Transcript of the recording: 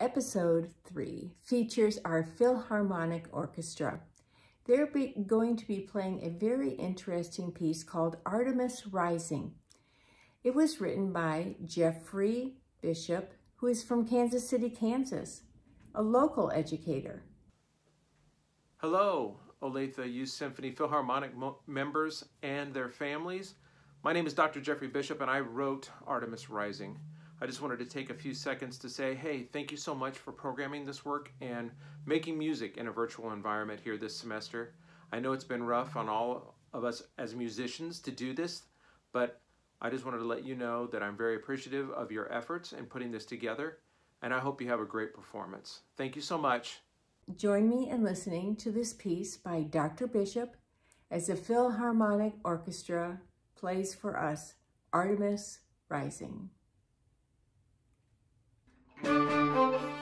Episode 3 features our Philharmonic Orchestra. They're going to be playing a very interesting piece called Artemis Rising. It was written by Jeffrey Bishop, who is from Kansas City, Kansas, a local educator. Hello, Olathe Youth Symphony Philharmonic members and their families. My name is Dr. Jeffrey Bishop and I wrote Artemis Rising. I just wanted to take a few seconds to say, hey, thank you so much for programming this work and making music in a virtual environment here this semester. I know it's been rough on all of us as musicians to do this, but I just wanted to let you know that I'm very appreciative of your efforts in putting this together, and I hope you have a great performance. Thank you so much. Join me in listening to this piece by Dr. Bishop as the Philharmonic Orchestra plays for us Artemis Rising thank you.